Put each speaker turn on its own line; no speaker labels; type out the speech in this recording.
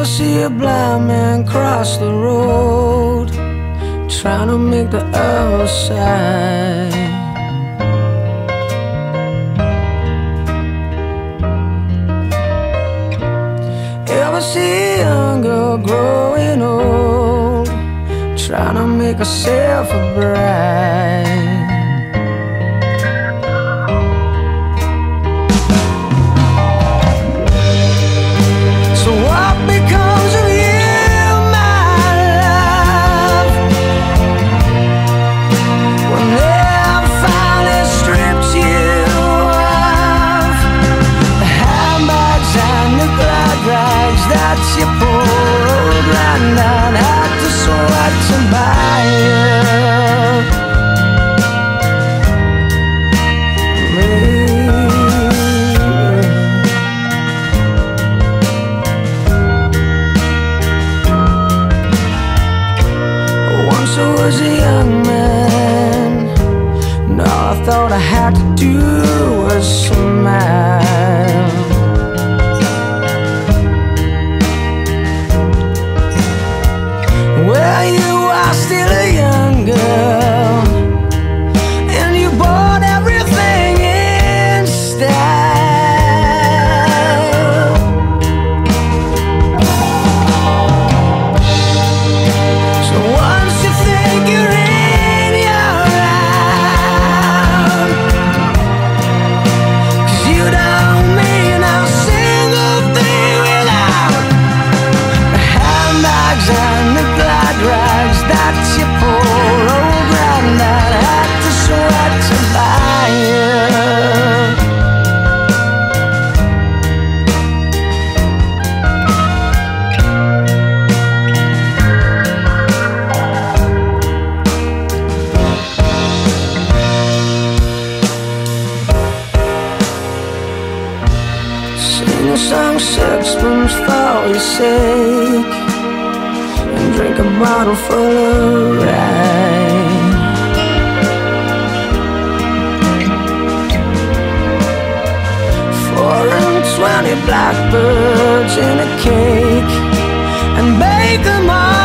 Ever see a blind man cross the road Trying to make the other side? Ever see a young girl growing old Trying to make herself a bride thought I had to do was smile. Well, you are still young Sing a song, sixpence for your sake. And drink a bottle full of wine. Four and twenty blackbirds in a cake. And bake them all.